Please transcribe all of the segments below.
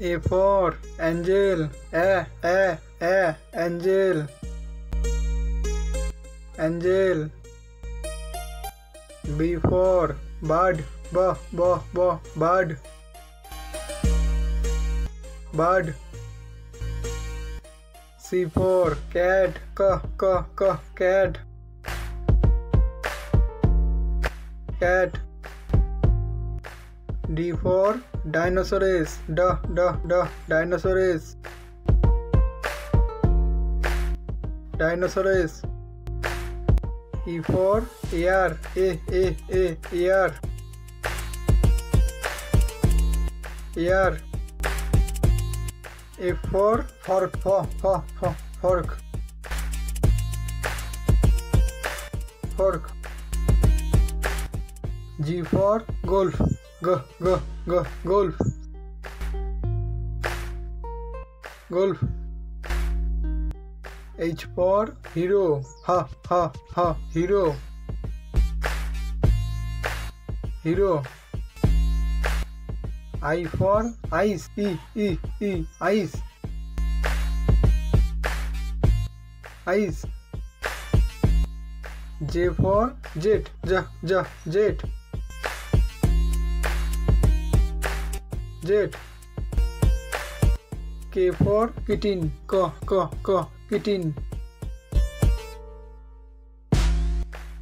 A for angel. A, A, A, angel. Angel. B for bird. B, B, B, bird. Bird. C for cat. K, K, K, cat. Cat. D for dinosaurs. D, D, D, dinosaurs. Dinosaurs. E for ear. A, A, A, ear. Ear. F for fork. F, F, F, fork. Fork. G for golf. G, G, G, golf. Golf. H for hero. Ha, ha, ha, hero. Hero. I for ice. E, E, E, ice. Ice. J for jet. J, J, jet. Jet. K for kitten. K, K, K, kitten.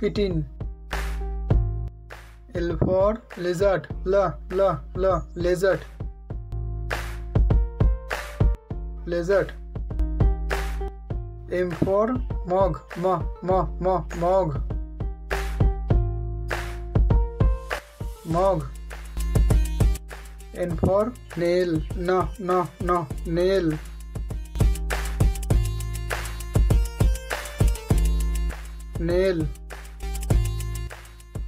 Kitten. L for lizard. L, L, L, lizard. Lizard. M for mug. M, M, M, mug. Mug. N for nail. No, no, no, nail. Nail.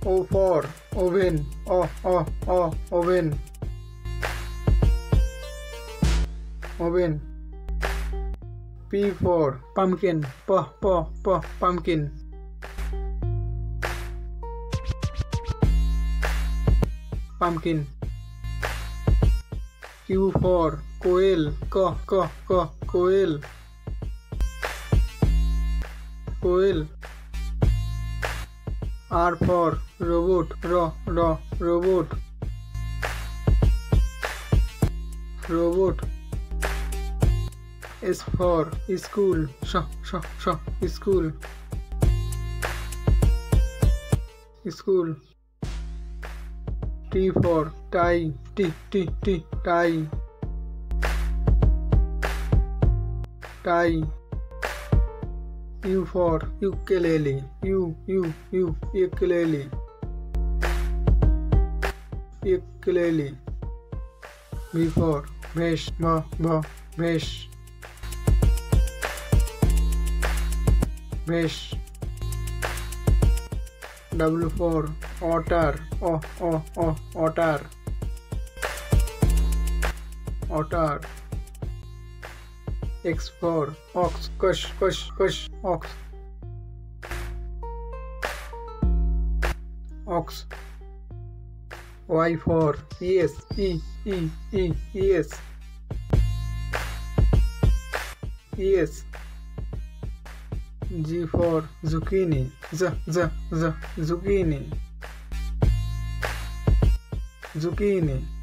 O for oven. O, O, O, oven. Oven. P for pumpkin. P, P, P, pumpkin. Pumpkin. Q for koyal क क क koyal koyal R for robot raw raw robot robot S for school श श श school school T for tie. T, T, T, tie. Tie. U for ukulele. U, U, U, ukulele. Ukulele. V for mesh. B, B, mesh. Mesh. W for otter. O, O, O, otter. Otter. X for ox. Kush, kush, kush, ox. Ox. Y for yes. E, E, E, yes. Yes. G for zucchini. Z, Z, Z, zucchini. Zucchini.